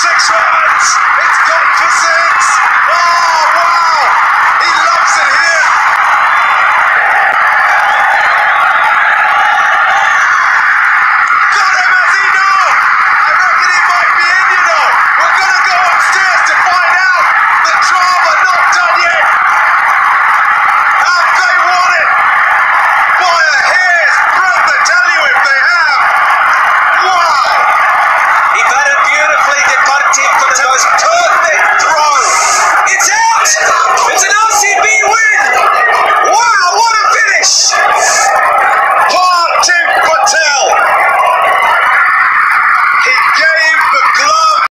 Six runs, it's gone for six.